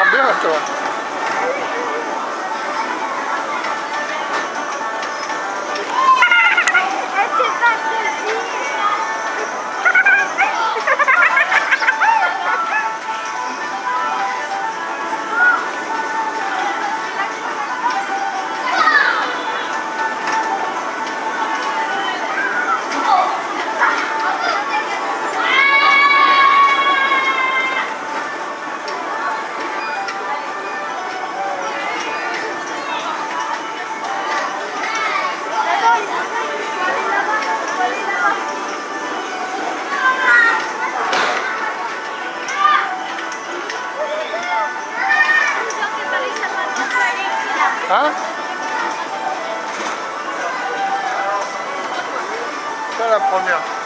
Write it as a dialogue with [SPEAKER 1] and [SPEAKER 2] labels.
[SPEAKER 1] Aberto.
[SPEAKER 2] Hein C'est la première.